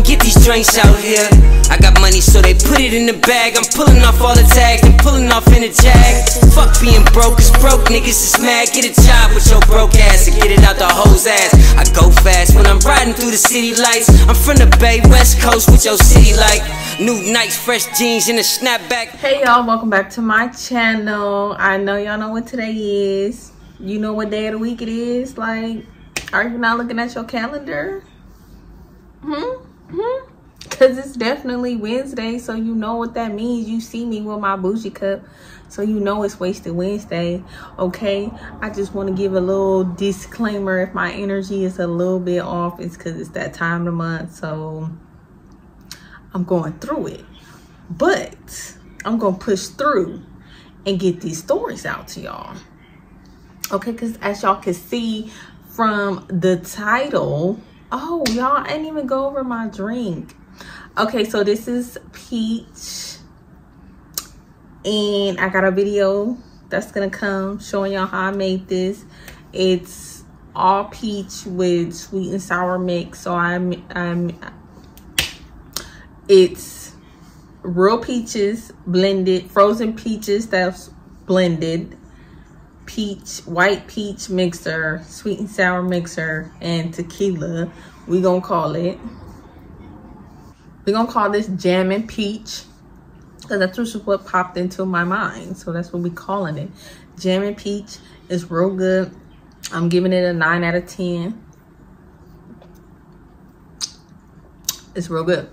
don't get these joints out here. I got money, so they put it in the bag. I'm pulling off all the tags and pulling off in a jag. Fuck being broke, cause broke niggas is mad. Get a job with your broke ass and get it out the hoe's ass. I go fast when I'm riding through the city lights. I'm from the Bay West Coast with your city like new nice fresh jeans and a snapback. Hey y'all, welcome back to my channel. I know y'all know what today is. You know what day of the week it is. Like, are you not looking at your calendar? Hmm? Hmm? Because it's definitely Wednesday, so you know what that means. You see me with my bougie cup, so you know it's Wasted Wednesday, okay? I just want to give a little disclaimer. If my energy is a little bit off, it's because it's that time of the month, so I'm going through it. But I'm going to push through and get these stories out to y'all. Okay, because as y'all can see from the title, oh, y'all ain't even go over my drink. Okay, so this is peach. And I got a video that's to come showing y'all how I made this. It's all peach with sweet and sour mix. So I'm, I'm it's real peaches blended, frozen peaches that's blended, peach, white peach mixer, sweet and sour mixer, and tequila. We gonna call it we're gonna call this Jammin' Peach because that's just what popped into my mind. So that's what we calling it. Jammin' Peach is real good. I'm giving it a 9 out of 10. It's real good.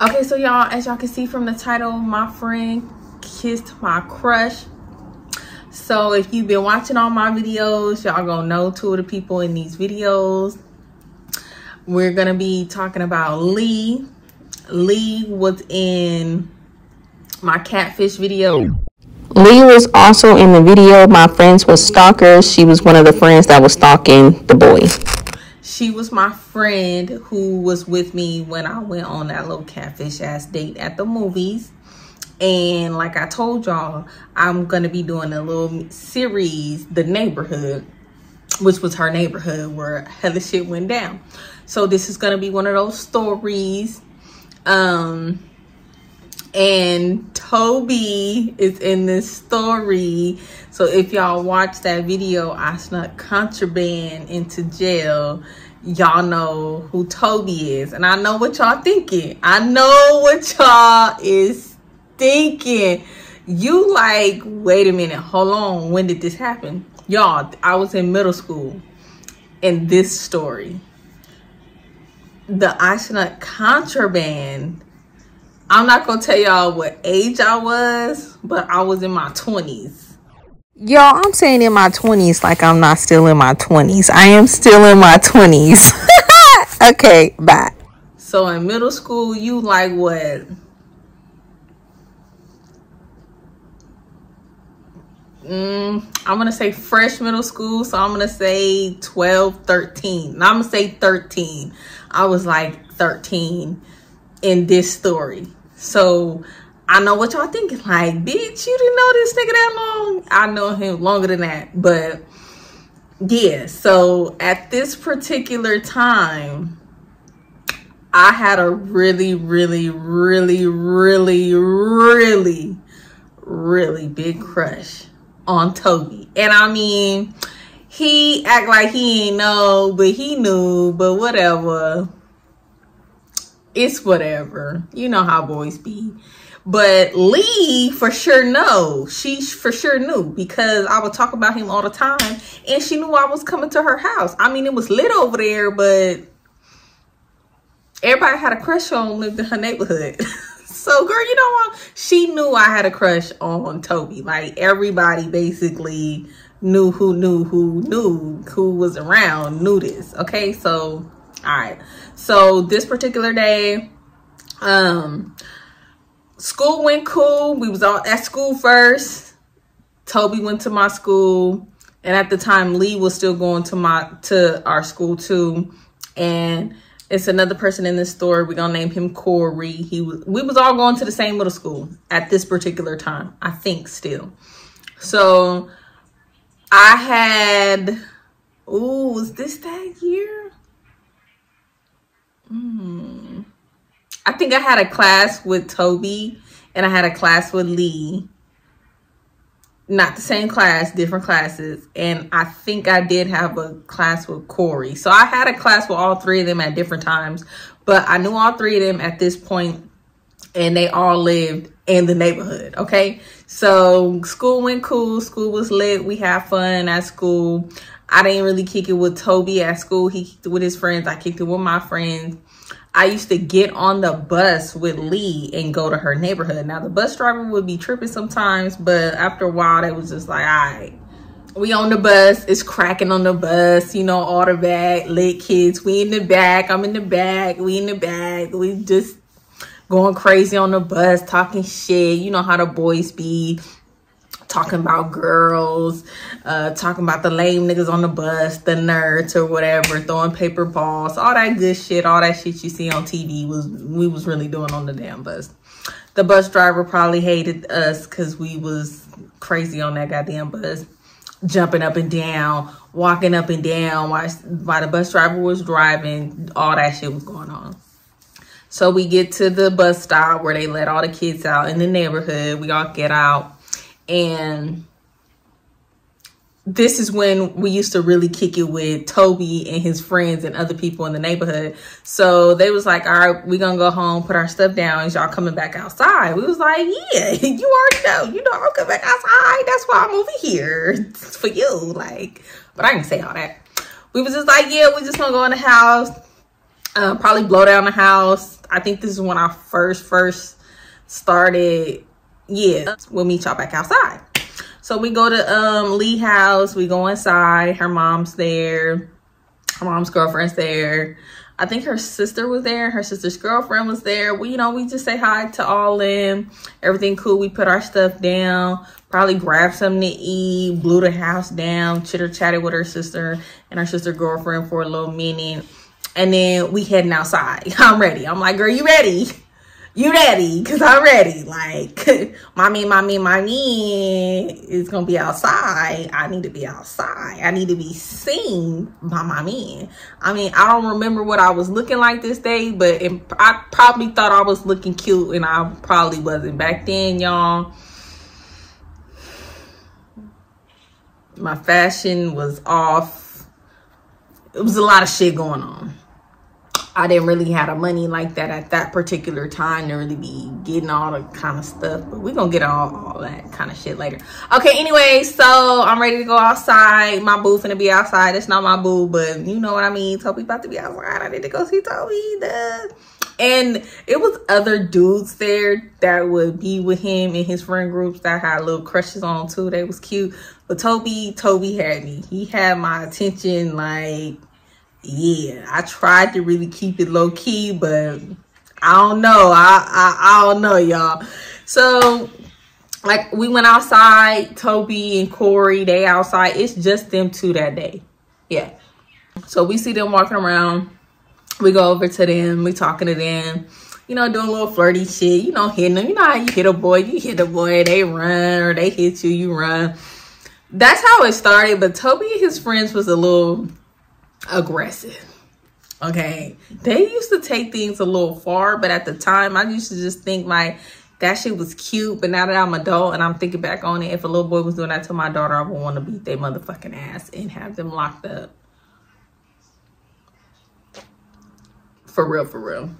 Okay, so y'all, as y'all can see from the title, my friend kissed my crush. So if you've been watching all my videos, y'all gonna know two of the people in these videos. We're going to be talking about Lee. Lee was in my catfish video. Lee was also in the video. My friends was stalkers. She was one of the friends that was stalking the boy. She was my friend who was with me when I went on that little catfish ass date at the movies. And like I told y'all, I'm going to be doing a little series, The Neighborhood, which was her neighborhood where hella shit went down. So this is gonna be one of those stories. Um, and Toby is in this story. So if y'all watch that video, I snuck contraband into jail. Y'all know who Toby is. And I know what y'all thinking. I know what y'all is thinking. You like, wait a minute, hold on. When did this happen? Y'all, I was in middle school in this story the Ashnut contraband. I'm not gonna tell y'all what age I was, but I was in my 20s. Y'all, I'm saying in my 20s like I'm not still in my 20s. I am still in my 20s. okay, bye. So in middle school, you like what? Mm, I'm gonna say fresh middle school, so I'm gonna say 12, 13. Now I'm gonna say 13. I was like 13 in this story. So I know what y'all thinking. Like, bitch, you didn't know this nigga that long. I know him longer than that. But yeah, so at this particular time, I had a really, really, really, really, really, really big crush on Toby. And I mean, he act like he ain't know, but he knew, but whatever. It's whatever. You know how boys be. But Lee for sure know. She for sure knew because I would talk about him all the time and she knew I was coming to her house. I mean, it was lit over there, but everybody had a crush on lived in her neighborhood. so girl, you know what? She knew I had a crush on Toby. Like everybody basically knew who knew who knew who was around knew this okay? So all right so this particular day um school went cool. We was all at school first. Toby went to my school. And at the time lee was still going to my to our school too. And it's another person in this story we're gonna name him corey he was we was all going to the same middle school at this particular time i think still so I had, oh, was this that year? Hmm. I think I had a class with Toby and I had a class with Lee. Not the same class, different classes. And I think I did have a class with Corey. So I had a class with all three of them at different times. But I knew all three of them at this point and they all lived in the neighborhood. Okay. So school went cool. School was lit. We had fun at school. I didn't really kick it with Toby at school. He kicked it with his friends. I kicked it with my friends. I used to get on the bus with Lee and go to her neighborhood. Now the bus driver would be tripping sometimes, but after a while, they was just like, all right, we on the bus. It's cracking on the bus. You know, all the back lit kids. We in the back. I'm in the back. We in the back. We just going crazy on the bus, talking shit. You know how the boys be talking about girls, uh, talking about the lame niggas on the bus, the nerds or whatever, throwing paper balls, all that good shit, all that shit you see on TV was we was really doing on the damn bus. The bus driver probably hated us because we was crazy on that goddamn bus, jumping up and down, walking up and down while, while the bus driver was driving. All that shit was going on. So we get to the bus stop where they let all the kids out in the neighborhood. We all get out and this is when we used to really kick it with Toby and his friends and other people in the neighborhood. So they was like, all right, we're going to go home, put our stuff down. Is y'all coming back outside? We was like, yeah, you already know. You know, I'll come back outside. That's why I'm over here. It's for you. Like, but I didn't say all that. We was just like, yeah, we just going to go in the house. Uh, probably blow down the house. I think this is when I first, first started yeah, we'll meet y'all back outside. So we go to um Lee house. We go inside. Her mom's there. Her mom's girlfriend's there. I think her sister was there. Her sister's girlfriend was there. We, you know, we just say hi to all them. Everything cool. We put our stuff down. Probably grab something to eat. Blew the house down. Chitter chatted with her sister and her sister girlfriend for a little minute. And then we heading outside. I'm ready. I'm like, girl, you ready? You ready? Cause I'm ready. Like, mommy, mommy, mommy is gonna be outside. I need to be outside. I need to be seen by my mommy. I mean, I don't remember what I was looking like this day, but it, I probably thought I was looking cute, and I probably wasn't back then, y'all. My fashion was off. It was a lot of shit going on. I didn't really have the money like that at that particular time to really be getting all the kind of stuff. But we're going to get all, all that kind of shit later. Okay, anyway, so I'm ready to go outside. My boo is finna be outside. It's not my boo, but you know what I mean. Toby about to be outside. I need to go see Toby. And it was other dudes there that would be with him in his friend groups that had little crushes on too. They was cute. But Toby, Toby had me. He had my attention like yeah, I tried to really keep it low key, but I don't know. I, I, I don't know, y'all. So, like, we went outside. Toby and Corey, they outside. It's just them two that day. Yeah. So, we see them walking around. We go over to them. We talking to them. You know, doing a little flirty shit. You know, hitting them. You know how you hit a boy. You hit a boy. They run or they hit you. You run. That's how it started. But Toby and his friends was a little aggressive. Okay. They used to take things a little far, but at the time I used to just think like that shit was cute. But now that I'm adult and I'm thinking back on it, if a little boy was doing that to my daughter, I would want to beat their motherfucking ass and have them locked up. For real, for real.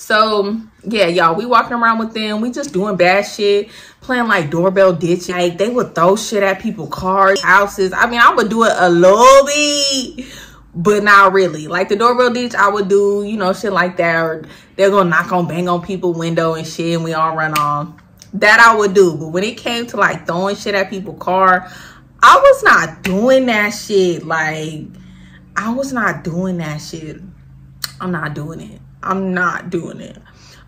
So yeah, y'all, we walking around with them. We just doing bad shit, playing like doorbell ditch. Like they would throw shit at people, cars, houses. I mean, I would do it a little bit, but not really. Like the doorbell ditch, I would do, you know, shit like that. Or they're gonna knock on, bang on people window and shit, and we all run off. That I would do. But when it came to like throwing shit at people car, I was not doing that shit. Like I was not doing that shit. I'm not doing it. I'm not doing it.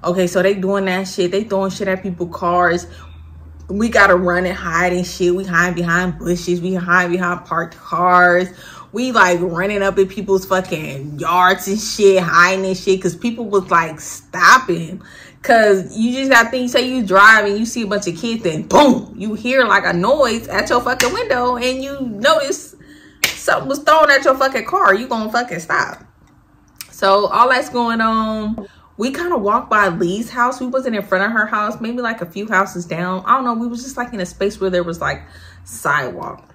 Okay, so they doing that shit. They throwing shit at people cars. We gotta run and hide and shit. We hide behind bushes. We hide behind parked cars. We like running up in people's fucking yards and shit, hiding and shit. Cause people was like stopping. Cause you just got things say you drive and you see a bunch of kids, then boom, you hear like a noise at your fucking window and you notice something was thrown at your fucking car. You gonna fucking stop. So all that's going on. we kind of walked by Lee's house. We wasn't in front of her house, maybe like a few houses down. I don't know. We was just like in a space where there was like sidewalk.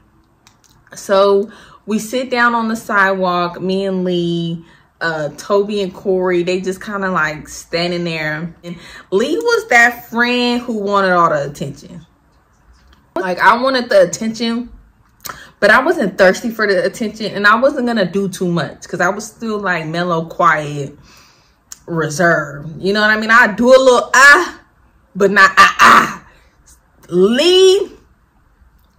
So we sit down on the sidewalk, me and Lee, uh, Toby and Corey, they just kind of like standing there. And Lee was that friend who wanted all the attention. Like I wanted the attention, but I wasn't thirsty for the attention and I wasn't gonna do too much because I was still like mellow, quiet, reserved. You know what I mean? I do a little ah, but not ah ah. Lee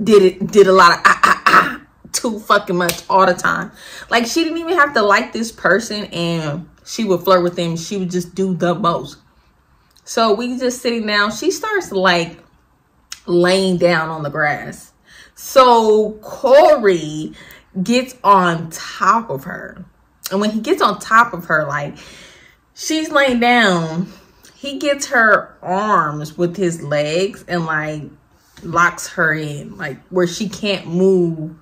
did it did a lot of ah ah ah too fucking much all the time. Like she didn't even have to like this person and she would flirt with him. She would just do the most. So we just sitting down. She starts like laying down on the grass. So Corey gets on top of her. And when he gets on top of her, like she's laying down, he gets her arms with his legs and like locks her in, like where she can't move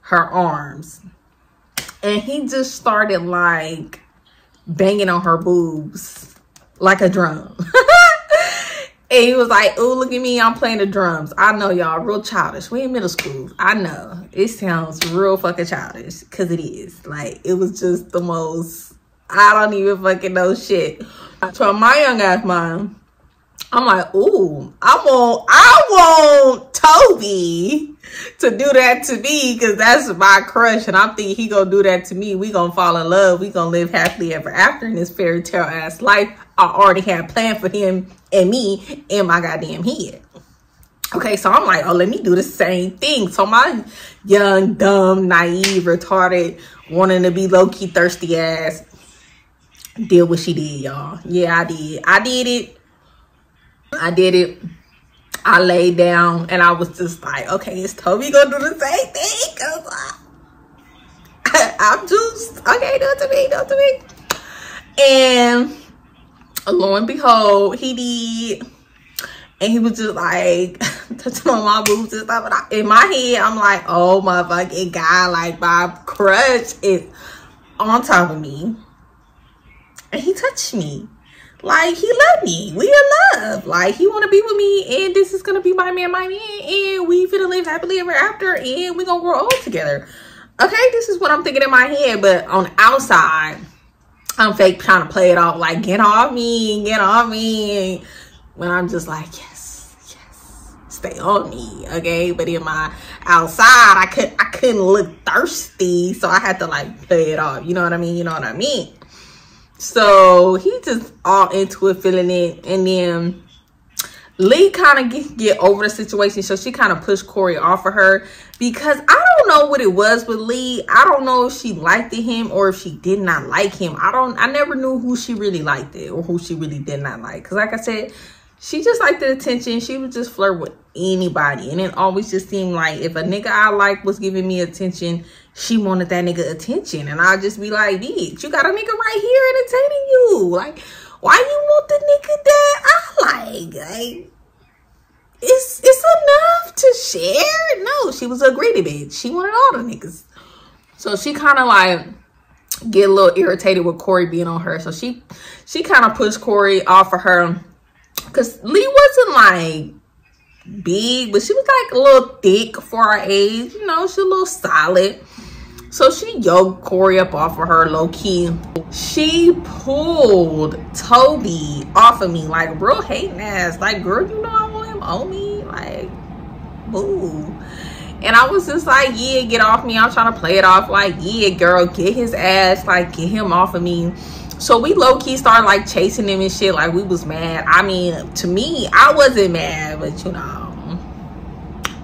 her arms. And he just started like banging on her boobs like a drum. And he was like, oh, look at me. I'm playing the drums. I know y'all real childish. We in middle school. I know. It sounds real fucking childish because it is. Like, it was just the most, I don't even fucking know shit. So my young ass mind, I'm like, ooh, I want, I want Toby to do that to me because that's my crush. And I'm thinking he gonna do that to me. We gonna fall in love. We gonna live happily ever after in this fairy tale ass life. I already had planned for him and me in my goddamn head. Okay, so I'm like, oh, let me do the same thing. So my young, dumb, naive, retarded, wanting to be low-key thirsty ass did what she did, y'all. Yeah, I did. I did it. I did it. I laid down and I was just like, okay, is Toby gonna do the same thing? Cause I, I'm just, okay, do it to me, do it to me. And lo and behold, he did. And he was just like touching on my boobs and stuff. And I, in my head, I'm like, oh my fucking God, like my crush is on top of me. And he touched me. Like he loved me. We in love. Like he wanna be with me and this is gonna be my man, my man. And we finna live happily ever after and we gonna grow old together. Okay, this is what I'm thinking in my head, but on outside, I'm fake trying to play it off like get on me, get on me. When I'm just like, yes, yes, stay on me, okay. But in my outside, I could I couldn't look thirsty, so I had to like play it off. You know what I mean? You know what I mean? So he just all into it, feeling it, and then Lee kind of get, get over the situation. So she kind of pushed Corey off of her because I don't know what it was with Lee. I don't know if she liked him or if she did not like him. I don't, I never knew who she really liked it or who she really did not like. Cause like I said, she just liked the attention. She would just flirt with anybody. And it always just seemed like if a nigga I like was giving me attention, she wanted that nigga attention. And I'd just be like, bitch, you got a nigga right here entertaining you. Like, why you want the nigga that I like? Like, it's it's enough to share. No, she was a greedy bitch. She wanted all the niggas. So she kind of like get a little irritated with Corey being on her. So she she kind of pushed Corey off of her. Cause Lee wasn't like big, but she was like a little thick for her age. You know, she's a little solid. So she yoked Corey up off of her low key. She pulled Toby off of me like real hating ass. Like, girl, you know I want him on me. Like, boo. And I was just like, yeah, get off me. I'm trying to play it off like, yeah, girl, get his ass. Like, get him off of me. So we low-key started like chasing him and shit. Like, we was mad. I mean, to me, I wasn't mad, but you know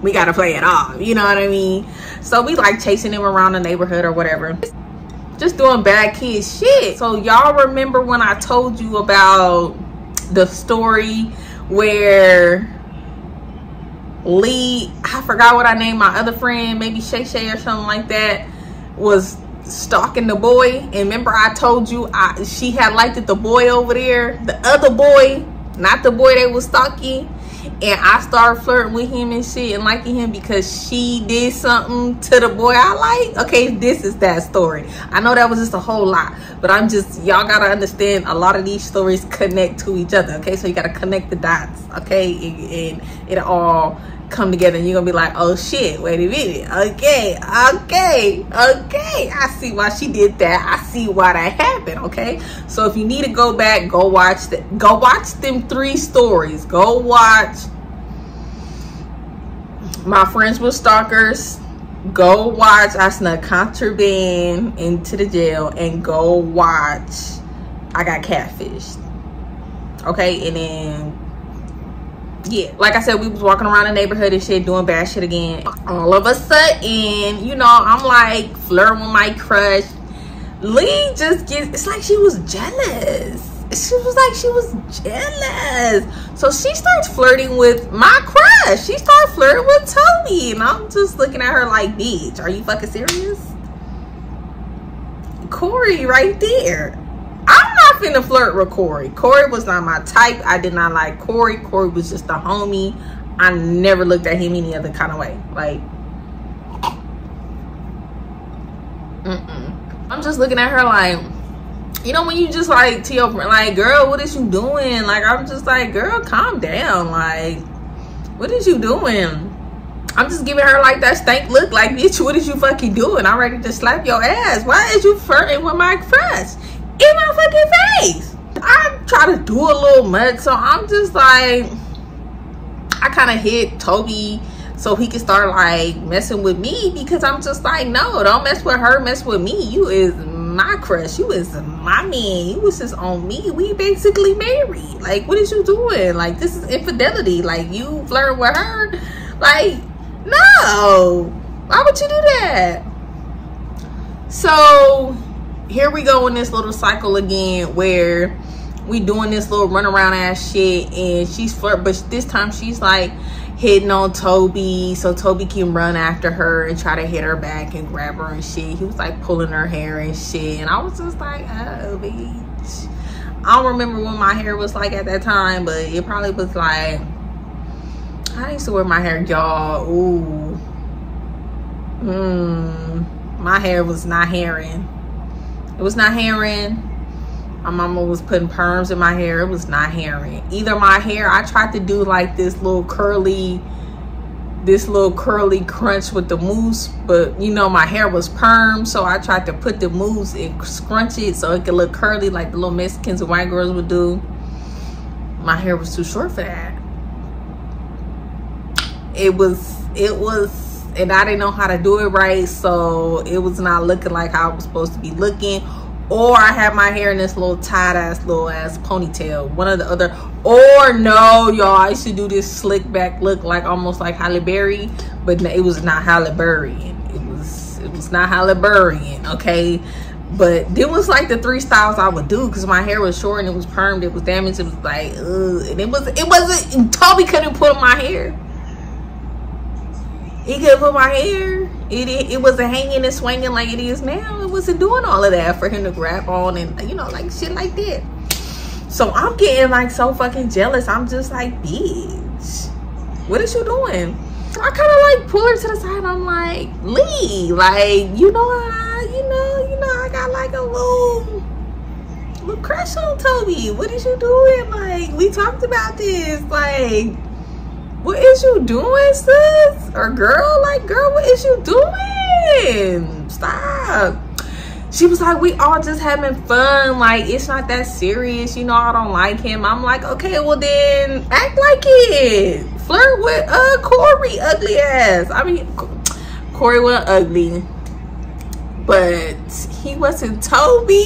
we gotta play it off you know what i mean? So we like chasing him around the neighborhood or whatever. Just doing bad kid shit. So y'all remember when i told you about the story where lee i forgot what i named my other friend maybe shay shay or something like that was stalking the boy. And remember i told you i she had liked it the boy over there the other boy not the boy they was stalking and I started flirting with him and shit and liking him because she did something to the boy I like. Okay, this is that story. I know that was just a whole lot, but I'm just y'all gotta understand a lot of these stories connect to each other. Okay, so you gotta connect the dots. Okay, and, and it all come together and you're gonna be like oh shit wait a minute. Okay okay okay. I see why she did that. I see why that happened okay? So if you need to go back go watch the go watch them three stories. Go watch my friends were stalkers. Go watch i snuck contraband into the jail and go watch i got catfished. Okay and then yeah. Like i said we was walking around the neighborhood and shit doing bad shit again. All of a sudden you know i'm like flirting with my crush. Lee just gets it's like she was jealous. She was like she was jealous. So she starts flirting with my crush. She starts flirting with toby. And i'm just looking at her like bitch are you fucking serious? Corey right there not finna flirt with Corey. Corey was not my type. I did not like Corey. Corey was just a homie. I never looked at him any other kind of way. Like, mm-mm. I'm just looking at her like, you know, when you just like to your friend, like, girl, what is you doing? Like, I'm just like, girl, calm down. Like, what is you doing? I'm just giving her like that stank look, like, bitch, what is you fucking doing? I'm ready to slap your ass. Why is you flirting with my crush? In my fucking face. I try to do a little much, so I'm just like, I kind of hit Toby so he can start like messing with me because I'm just like, no, don't mess with her, mess with me. You is my crush. You is my man. You was just on me. We basically married. Like, what is you doing? Like, this is infidelity. Like, you flirt with her. Like, no. Why would you do that? So here we go in this little cycle again where we doing this little run around ass shit and she's flirt but this time she's like hitting on Toby so Toby can run after her and try to hit her back and grab her and shit. He was like pulling her hair and shit and I was just like, oh bitch. I don't remember what my hair was like at that time, but it probably was like I used to wear my hair y'all. Ooh. Mmm. My hair was not hairing it was not hairing. My mama was putting perms in my hair. It was not hairing. Either my hair, I tried to do like this little curly, this little curly crunch with the mousse, but you know, my hair was perm. So I tried to put the mousse and scrunch it so it could look curly like the little Mexicans and white girls would do. My hair was too short for that. It was, it was and I didn't know how to do it right so it was not looking like it was supposed to be looking. Or I had my hair in this little tight ass little ass ponytail one or the other. Or no y'all I used to do this slick back look like almost like Halle Berry but it was not Halle Berry. It was it was not Halle Berry okay? But it was like the three styles I would do because my hair was short and it was permed it was damaged it was like ugh. and it was it wasn't Toby couldn't put my hair he could put my hair. It, it, it wasn't hanging and swinging like it is now. It wasn't doing all of that for him to grab on and you know like shit like that. So I'm getting like so fucking jealous. I'm just like, bitch, what is you doing? I kind of like pull her to the side. I'm like, Lee, like you know, I, you know, you know, I got like a little, little crush on Toby. What is you doing? Like we talked about this, like what is you doing, sis? Or girl, like, girl, what is you doing? Stop. She was like, we all just having fun. Like, it's not that serious. You know, I don't like him. I'm like, okay, well then act like it. Flirt with uh Corey, ugly ass. I mean, Corey was ugly. But he wasn't Toby.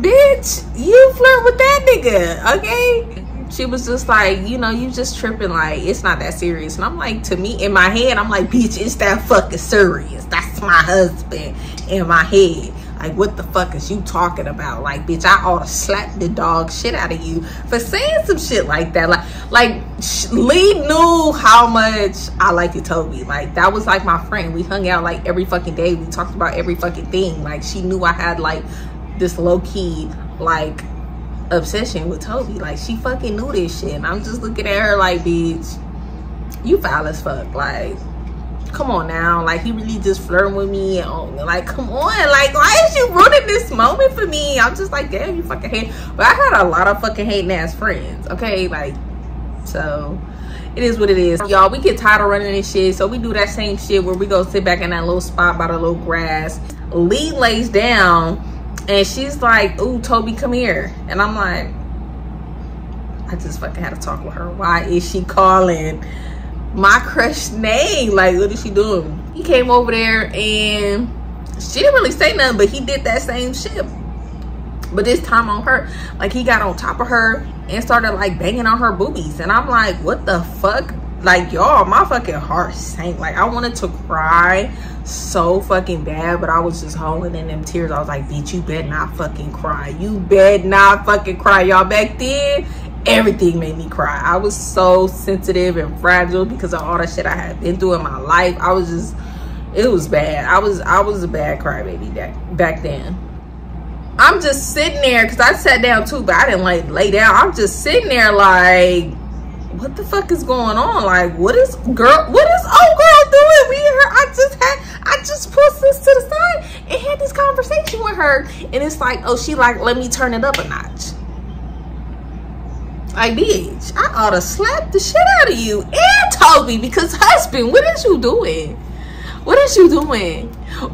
Bitch, you flirt with that nigga, okay? She was just like, you know, you just tripping, like, it's not that serious. And I'm like, to me, in my head, I'm like, bitch, it's that fucking serious. That's my husband in my head. Like, what the fuck is you talking about? Like, bitch, I ought to slap the dog shit out of you for saying some shit like that. Like, like Lee knew how much I liked Toby. Like, that was like my friend. We hung out like every fucking day. We talked about every fucking thing. Like, she knew I had like this low key, like, obsession with Toby. Like she fucking knew this shit. And I'm just looking at her like, bitch, you foul as fuck. Like, come on now. Like he really just flirting with me. And, like, come on. Like, why is you ruining this moment for me? I'm just like, damn, you fucking hate. But I had a lot of fucking hating ass friends. Okay, like, so it is what it is y'all we get tired of running this shit so we do that same shit where we go sit back in that little spot by the little grass lee lays down and she's like ooh toby come here. And i'm like i just fucking had to talk with her. Why is she calling my crush name? Like what is she doing? He came over there and she didn't really say nothing but he did that same shit. But this time on her like he got on top of her and started like banging on her boobies. And i'm like what the fuck like y'all my fucking heart sank. Like i wanted to cry so fucking bad but i was just holding in them tears. I was like bitch you better not fucking cry. You better not fucking cry. Y'all back then everything made me cry. I was so sensitive and fragile because of all the shit i had been through in my life. I was just it was bad. I was i was a bad crybaby back back then. I'm just sitting there because I sat down too, but I didn't like lay down. I'm just sitting there like, what the fuck is going on? Like, what is girl? What is old girl doing? We her. I just had. I just pushed this to the side and had this conversation with her, and it's like, oh, she like, let me turn it up a notch. Like, bitch, I ought to slap the shit out of you and Toby because husband, what is you doing? What is you doing?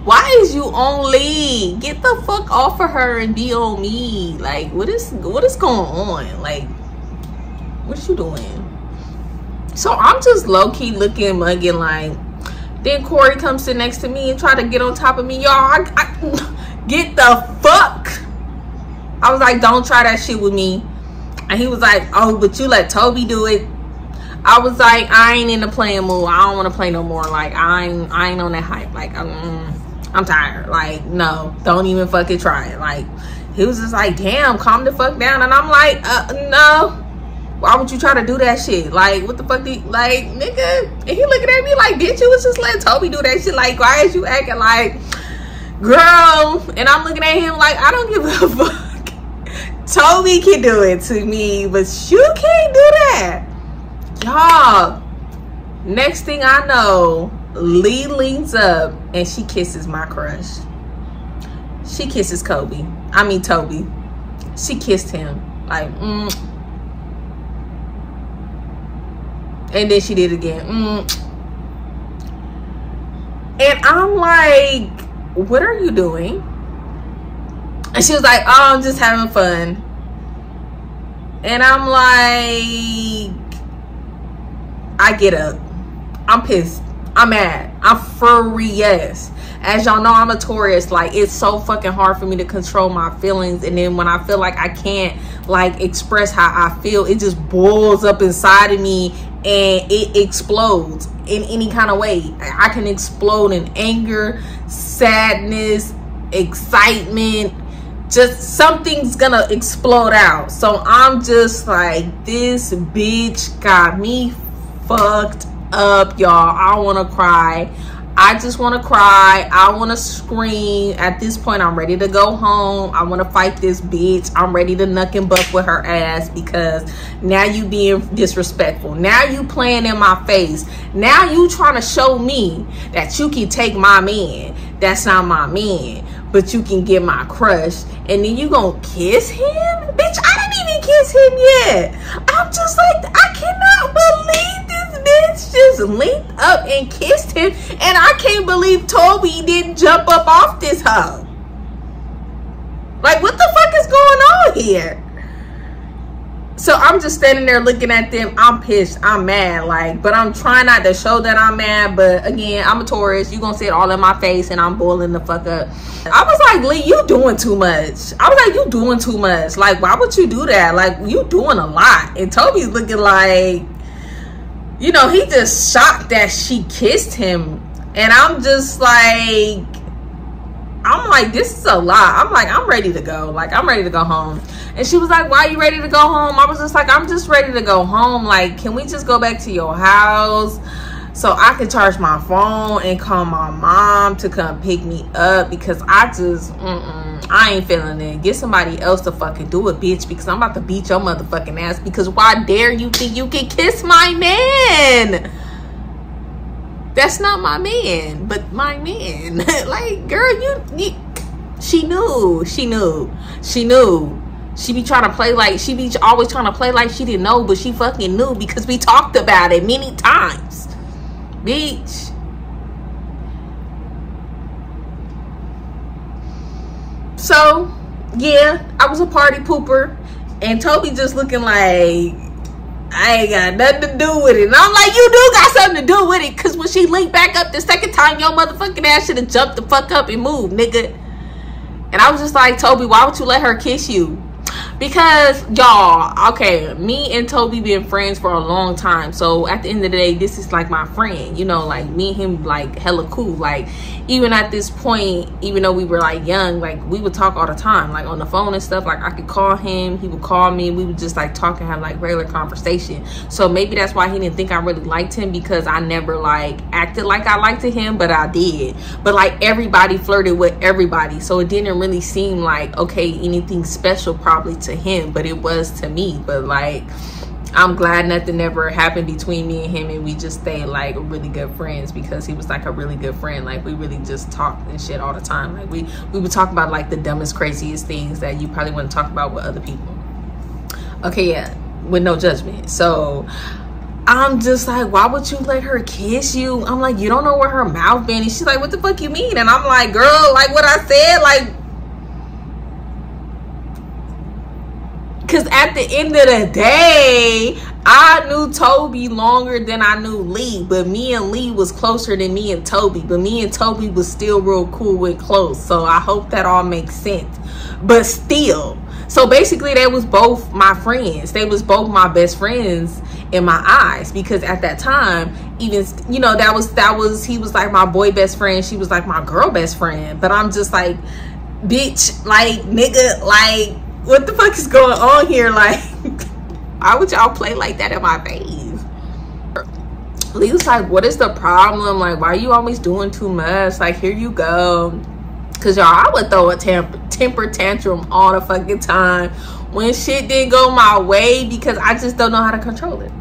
Why is you only get the fuck off of her and be on me? Like what is what is going on? Like what is you doing? So I'm just low key looking mugging like then Corey comes to next to me and try to get on top of me. Y'all, I, I, get the fuck. I was like, don't try that shit with me. And he was like, oh, but you let Toby do it. I was like, I ain't in the playing mood. I don't want to play no more. Like, I ain't, I ain't on that hype. Like, I'm, I'm tired. Like, no, don't even fucking try it. Like, he was just like, damn, calm the fuck down. And I'm like, uh, no. Why would you try to do that shit? Like, what the fuck? Do you, like, nigga. And he looking at me like, bitch, you was just letting Toby do that shit. Like, why is you acting like, girl? And I'm looking at him like, I don't give a fuck. Toby can do it to me, but you can't do that y'all next thing i know lee leans up and she kisses my crush she kisses kobe i mean toby she kissed him like mm. And then she did it again mm. and i'm like what are you doing and she was like oh i'm just having fun and i'm like I get up. I'm pissed. I'm mad. I'm furious. As y'all know, I'm a Taurus. Like, it's so fucking hard for me to control my feelings. And then when I feel like I can't, like, express how I feel, it just boils up inside of me and it explodes in any kind of way. I can explode in anger, sadness, excitement. Just something's gonna explode out. So I'm just like, this bitch got me fucked up, y'all. I want to cry. I just want to cry. I want to scream. At this point, I'm ready to go home. I want to fight this bitch. I'm ready to nuck and buck with her ass because now you being disrespectful. Now you playing in my face. Now you trying to show me that you can take my man. That's not my man. But you can get my crush. And then you gonna kiss him? Bitch, I didn't even kiss him yet. I'm just like, I cannot believe bitch just linked up and kissed him. And I can't believe Toby didn't jump up off this hoe. Like, what the fuck is going on here? So I'm just standing there looking at them. I'm pissed. I'm mad. Like, but I'm trying not to show that I'm mad. But again, I'm a Taurus. You gonna see it all in my face and I'm boiling the fuck up. I was like, Lee, you doing too much. I was like, you doing too much. Like, why would you do that? Like, you doing a lot. And Toby's looking like you know, he just shocked that she kissed him. And I'm just like, I'm like, this is a lot. I'm like, I'm ready to go. Like, I'm ready to go home. And she was like, why are you ready to go home? I was just like, I'm just ready to go home. Like, can we just go back to your house? So I can charge my phone and call my mom to come pick me up because I just, mm-mm, I ain't feeling it. Get somebody else to fucking do it, bitch, because I'm about to beat your motherfucking ass. Because why dare you think you can kiss my man? That's not my man, but my man. like, girl, you, you, she knew, she knew, she knew. She be trying to play like she be always trying to play like she didn't know, but she fucking knew because we talked about it many times. Bitch. So, yeah, I was a party pooper, and Toby just looking like I ain't got nothing to do with it. And I'm like, you do got something to do with it, cause when she linked back up the second time, your motherfucking ass should have jumped the fuck up and moved, nigga. And I was just like, Toby, why would you let her kiss you? Because y'all okay me and toby been friends for a long time. So at the end of the day this is like my friend you know like me and him like hella cool. Like even at this point even though we were like young like we would talk all the time like on the phone and stuff. Like i could call him he would call me we would just like talk and have like regular conversation. So maybe that's why he didn't think i really liked him because i never like acted like i liked him but i did. But like everybody flirted with everybody. So it didn't really seem like okay anything special probably to him but it was to me but like I'm glad nothing ever happened between me and him and we just stayed like really good friends because he was like a really good friend. Like we really just talked and shit all the time. Like we we would talk about like the dumbest, craziest things that you probably wouldn't talk about with other people. Okay, yeah, with no judgment. So I'm just like, why would you let her kiss you? I'm like, you don't know where her mouth been. And she's like, what the fuck you mean? And I'm like, girl, like what I said, like Cause at the end of the day, I knew Toby longer than I knew Lee, but me and Lee was closer than me and Toby. But me and Toby was still real cool and close. So I hope that all makes sense. But still, so basically they was both my friends. They was both my best friends in my eyes because at that time, even you know, that was that was he was like my boy best friend, she was like my girl best friend. But I'm just like, bitch, like nigga, like what the fuck is going on here? Like, why would y'all play like that in my face? Lee's like, what is the problem? Like, why are you always doing too much? Like, here you go. Cause y'all, I would throw a temper, temper tantrum all the fucking time when shit didn't go my way because I just don't know how to control it.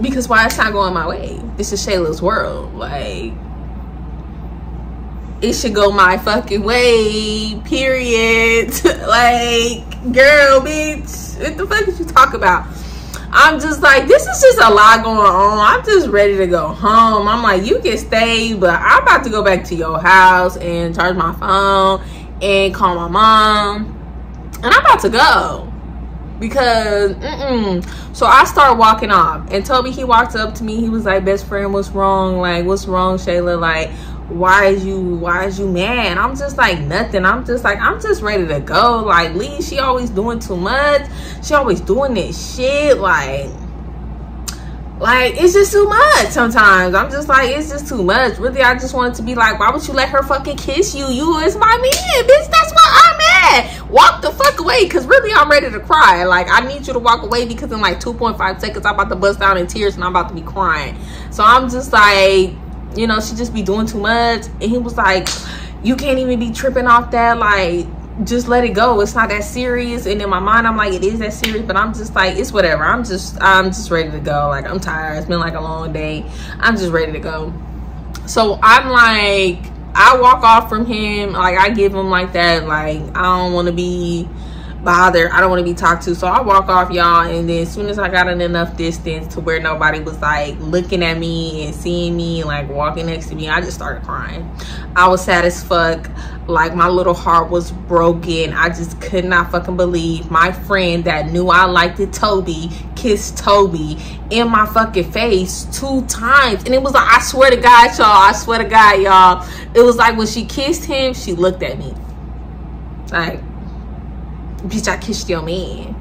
Because why it's not going my way? This is Shayla's world. Like, it should go my fucking way, period. like, girl, bitch, what the fuck did you talk about? I'm just like, this is just a lot going on. I'm just ready to go home. I'm like, you can stay, but I'm about to go back to your house and charge my phone and call my mom. And I'm about to go because mm-mm. so i start walking off and toby he walked up to me he was like best friend what's wrong like what's wrong shayla like why is you why is you mad? I'm just like nothing. I'm just like i'm just ready to go. Like lee she always doing too much. She always doing this shit. Like like it's just too much sometimes. I'm just like it's just too much. Really i just wanted to be like why would you let her fucking kiss you? You is my man bitch. That's why i'm at. Walk the fuck away because really i'm ready to cry. Like i need you to walk away because in like 2.5 seconds i'm about to bust down in tears and i'm about to be crying. So i'm just like you know, she just be doing too much. And he was like, you can't even be tripping off that. Like, just let it go. It's not that serious. And in my mind, I'm like, it is that serious. But I'm just like, it's whatever. I'm just, I'm just ready to go. Like, I'm tired. It's been like a long day. I'm just ready to go. So I'm like, I walk off from him. Like, I give him like that. Like, I don't want to be bother. I don't want to be talked to. So I walk off, y'all. And then as soon as I got in enough distance to where nobody was like looking at me and seeing me, like walking next to me, I just started crying. I was sad as fuck. Like my little heart was broken. I just could not fucking believe my friend that knew I liked it, Toby, kissed Toby in my fucking face two times. And it was like, I swear to God, y'all, I swear to God, y'all. It was like when she kissed him, she looked at me. Like, bitch, I kissed your man.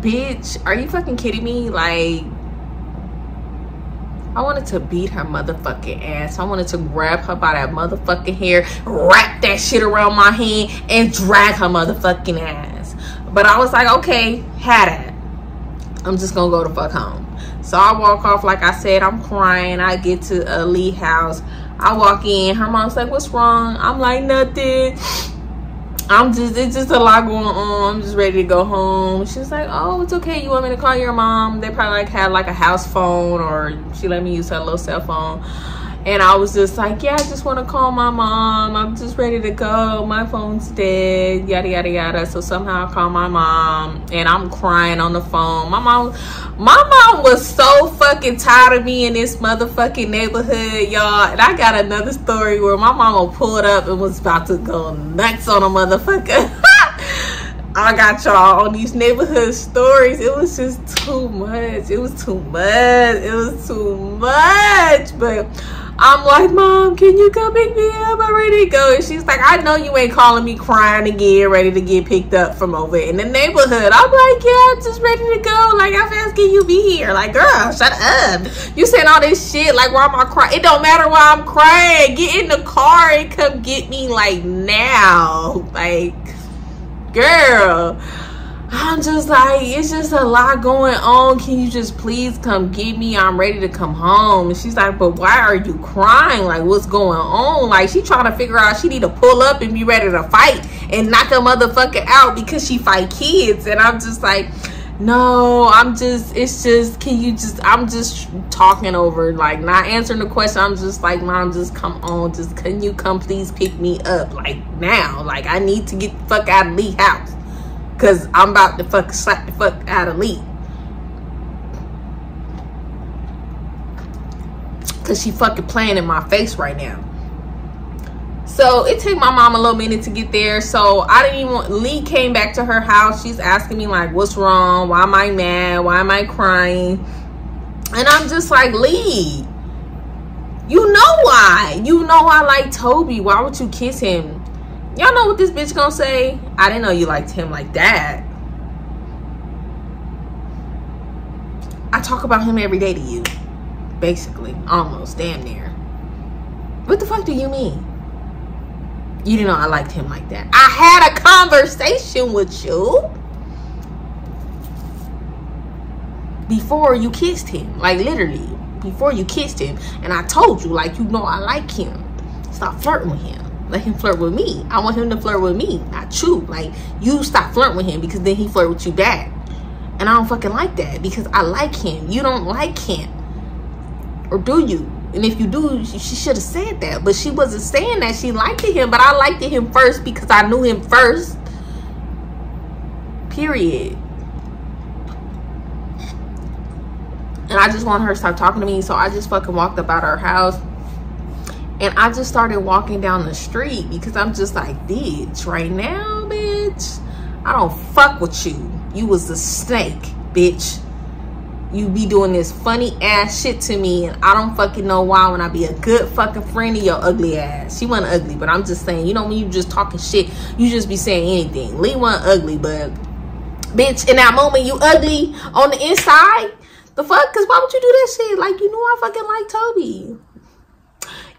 Bitch, are you fucking kidding me? Like, I wanted to beat her motherfucking ass. I wanted to grab her by that motherfucking hair, wrap that shit around my hand, and drag her motherfucking ass. But I was like, okay, had it. I'm just gonna go to fuck home. So I walk off, like I said, I'm crying. I get to a Lee house. I walk in. Her mom's like, what's wrong? I'm like, nothing. I'm just, it's just a lot going on. I'm just ready to go home. She's like, oh, it's okay. You want me to call your mom? They probably like had like a house phone or she let me use her little cell phone. And I was just like, yeah, I just want to call my mom. I'm just ready to go. My phone's dead, yada, yada, yada. So somehow I call my mom and I'm crying on the phone. My mom, my mom was so fucking tired of me in this motherfucking neighborhood, y'all. And I got another story where my mama pulled up and was about to go nuts on a motherfucker. I got y'all on these neighborhood stories. It was just too much. It was too much. It was too much. But I'm like, Mom, can you come pick me up? I'm ready to go. And she's like, I know you ain't calling me crying again, ready to get picked up from over in the neighborhood. I'm like, yeah, I'm just ready to go. Like, how fast can you be here? Like, girl, shut up. You saying all this shit. Like, why am I crying? It don't matter why I'm crying. Get in the car and come get me, like, now. Like, girl. I'm just like, it's just a lot going on. Can you just please come get me? I'm ready to come home. And she's like, but why are you crying? Like, what's going on? Like, she trying to figure out she need to pull up and be ready to fight and knock a motherfucker out because she fight kids. And I'm just like, no, I'm just, it's just, can you just, I'm just talking over, like, not answering the question. I'm just like, mom, just come on. Just, can you come please pick me up? Like, now. Like, I need to get the fuck out of Lee house. Cause I'm about to fuck slap the fuck out of Lee. Cause she fucking playing in my face right now. So it took my mom a little minute to get there. So I didn't even want, Lee came back to her house. She's asking me like, what's wrong? Why am I mad? Why am I crying? And I'm just like, Lee, you know why. You know I like Toby. Why would you kiss him? Y'all know what this bitch gonna say? I didn't know you liked him like that. I talk about him every day to you. Basically. Almost. Damn near. What the fuck do you mean? You didn't know I liked him like that. I had a conversation with you. Before you kissed him. Like literally. Before you kissed him. And I told you like you know I like him. Stop flirting with him let him flirt with me. I want him to flirt with me, not you. Like, you stop flirting with him because then he flirt with you back. And I don't fucking like that because I like him. You don't like him. Or do you? And if you do, she should have said that. But she wasn't saying that she liked him. But I liked him first because I knew him first. Period. And I just want her to stop talking to me. So I just fucking walked up out her house and I just started walking down the street because I'm just like, bitch, right now, bitch, I don't fuck with you. You was a snake, bitch. You be doing this funny ass shit to me and I don't fucking know why when I be a good fucking friend of your ugly ass. She wasn't ugly, but I'm just saying, you know when you just talking shit, you just be saying anything. Lee wasn't ugly, but bitch, in that moment you ugly on the inside. The fuck? Cause why would you do that shit? Like you know I fucking like Toby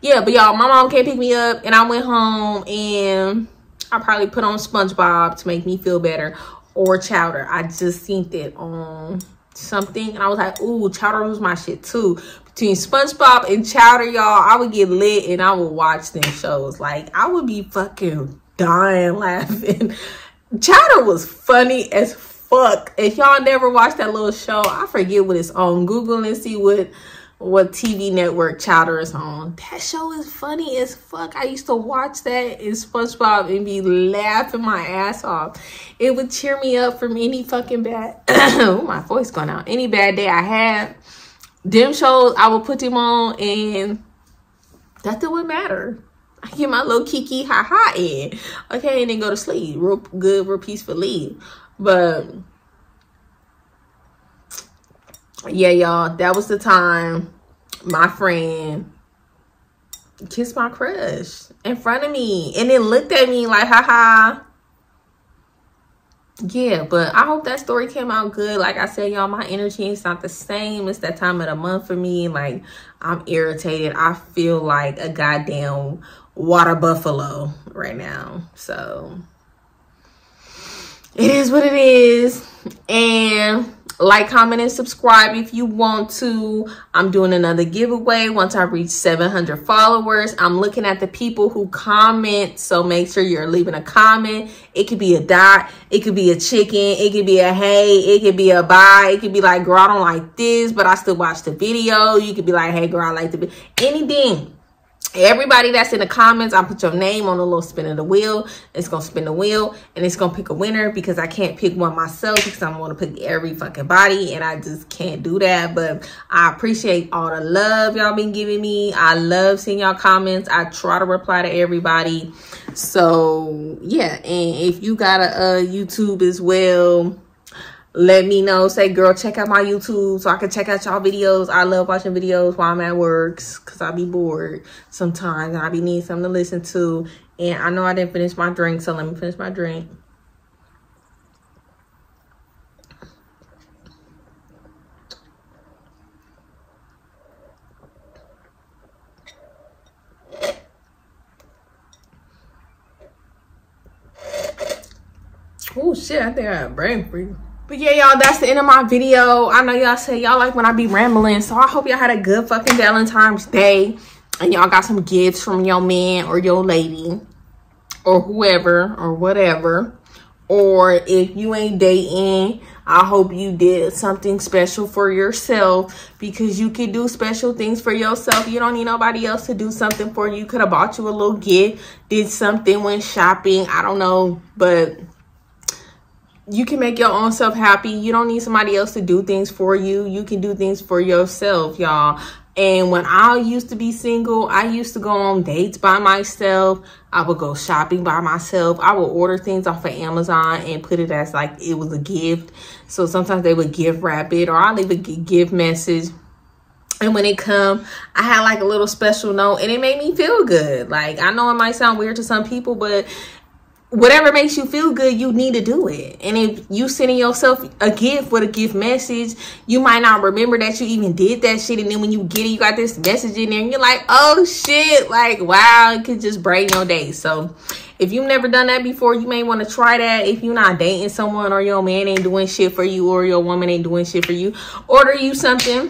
yeah, but y'all, my mom came pick me up and I went home and I probably put on SpongeBob to make me feel better or Chowder. I just seen it on something and I was like, ooh, Chowder was my shit too. Between SpongeBob and Chowder, y'all, I would get lit and I would watch them shows. Like, I would be fucking dying laughing. Chowder was funny as fuck. If y'all never watched that little show, I forget what it's on. Google and see what what TV network Chowder is on. That show is funny as fuck. I used to watch that in SpongeBob and be laughing my ass off. It would cheer me up from any fucking bad, oh, my voice going out. Any bad day I had. Them shows, I would put them on and nothing would matter. I get my little kiki ha ha in. Okay, and then go to sleep. Real good, real peacefully. But yeah, y'all, that was the time my friend kissed my crush in front of me and then looked at me like, haha. yeah, but I hope that story came out good. Like I said, y'all, my energy is not the same. It's that time of the month for me. Like I'm irritated. I feel like a goddamn water buffalo right now. So it is what it is. And like comment and subscribe if you want to. I'm doing another giveaway. Once i reach 700 followers i'm looking at the people who comment. So make sure you're leaving a comment. It could be a dot. It could be a chicken. It could be a hey. It could be a bye. It could be like girl i don't like this but i still watch the video. You could be like hey girl i like the anything Everybody that's in the comments, I'll put your name on the little spin of the wheel. It's going to spin the wheel and it's going to pick a winner because I can't pick one myself because I'm going to pick every fucking body and I just can't do that. But I appreciate all the love y'all been giving me. I love seeing y'all comments. I try to reply to everybody. So yeah, and if you got a, a YouTube as well, let me know. Say girl check out my youtube so i can check out y'all videos. I love watching videos while i'm at work because i be bored sometimes and i be needing something to listen to. And i know i didn't finish my drink so let me finish my drink. Oh shit, I think I have brain freeze. But yeah, y'all, that's the end of my video. I know y'all say y'all like when I be rambling. So I hope y'all had a good fucking Valentine's Day. And y'all got some gifts from your man or your lady. Or whoever or whatever. Or if you ain't dating, I hope you did something special for yourself because you can do special things for yourself. You don't need nobody else to do something for you. Could have bought you a little gift, did something, went shopping. I don't know, but you can make your own self happy. You don't need somebody else to do things for you. You can do things for yourself, y'all. And when I used to be single, I used to go on dates by myself. I would go shopping by myself. I would order things off of Amazon and put it as like it was a gift. So sometimes they would gift wrap it or I'll leave a gift message. And when it come, I had like a little special note and it made me feel good. Like I know it might sound weird to some people, but whatever makes you feel good, you need to do it. And if you sending yourself a gift with a gift message, you might not remember that you even did that shit. And then when you get it, you got this message in there and you're like, oh shit, like, wow, it could just brighten your day. So if you've never done that before, you may want to try that. If you're not dating someone or your man ain't doing shit for you or your woman ain't doing shit for you, order you something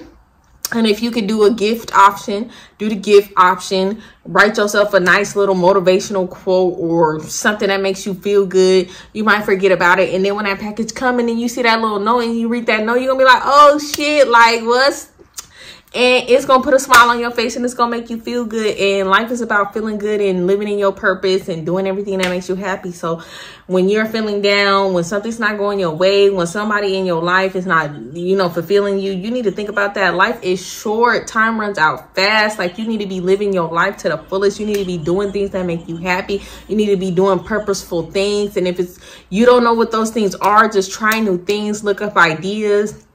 and if you could do a gift option, do the gift option. Write yourself a nice little motivational quote or something that makes you feel good. You might forget about it. And then when that package coming and you see that little note and you read that note, you're going to be like, oh shit, like what's and it's gonna put a smile on your face and it's gonna make you feel good. And life is about feeling good and living in your purpose and doing everything that makes you happy. So when you're feeling down when something's not going your way when somebody in your life is not you know fulfilling you you need to think about that. Life is short. Time runs out fast. Like you need to be living your life to the fullest. You need to be doing things that make you happy. You need to be doing purposeful things. And if it's you don't know what those things are just try new things. Look up ideas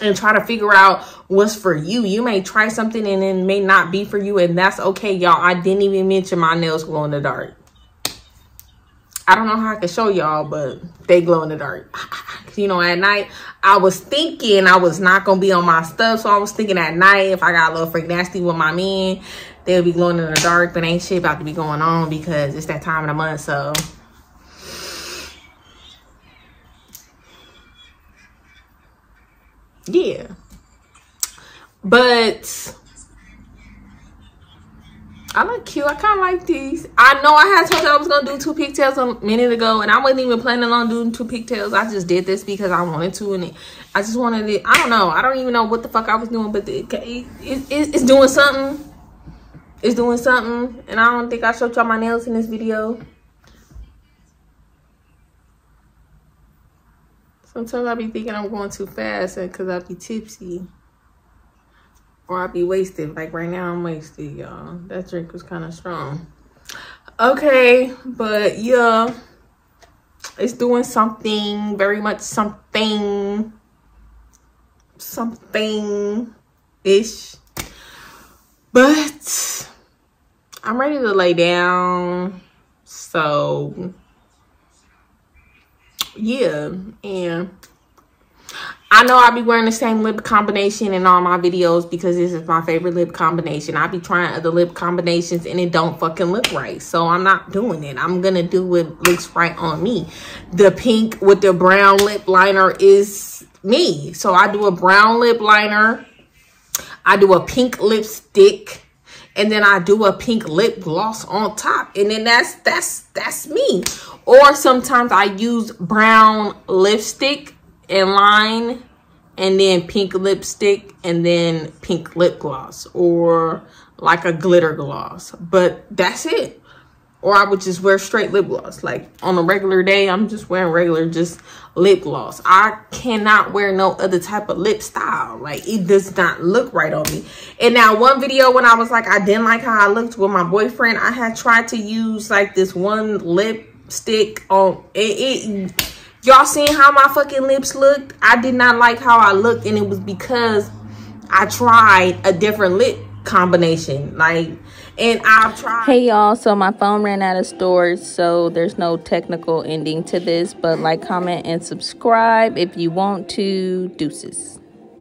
and try to figure out what's for you. You may try something and it may not be for you, and that's okay, y'all. I didn't even mention my nails glow in the dark. I don't know how I can show y'all, but they glow in the dark. you know, at night, I was thinking I was not going to be on my stuff. So I was thinking at night, if I got a little freak nasty with my men, they'll be glowing in the dark. But ain't shit about to be going on because it's that time of the month. So yeah but I look cute. I kind of like these. I know I had told you I was going to do two pigtails a minute ago. And I wasn't even planning on doing two pigtails. I just did this because I wanted to. And it, I just wanted it. I don't know. I don't even know what the fuck I was doing. But it, it, it's doing something. It's doing something. And I don't think I showed y'all my nails in this video. Sometimes I be thinking I'm going too fast because I be tipsy. Or I be wasted. Like right now I'm wasted, y'all. That drink was kind of strong. Okay, but yeah. It's doing something. Very much something. Something-ish. But I'm ready to lay down. So yeah, and I know I'll be wearing the same lip combination in all my videos because this is my favorite lip combination. I'll be trying other lip combinations and it don't fucking look right. So I'm not doing it. I'm going to do what looks right on me. The pink with the brown lip liner is me. So I do a brown lip liner. I do a pink lipstick and then I do a pink lip gloss on top. And then that's that's that's me. Or sometimes I use brown lipstick and line and then pink lipstick and then pink lip gloss or like a glitter gloss. But that's it. Or I would just wear straight lip gloss. Like on a regular day, I'm just wearing regular just lip gloss. I cannot wear no other type of lip style. Like it does not look right on me. And now one video when I was like, I didn't like how I looked with my boyfriend, I had tried to use like this one lipstick on it, it Y'all seen how my fucking lips looked? I did not like how I looked and it was because I tried a different lip combination. Like, and I've tried. Hey y'all, so my phone ran out of storage, so there's no technical ending to this, but like, comment, and subscribe if you want to. Deuces.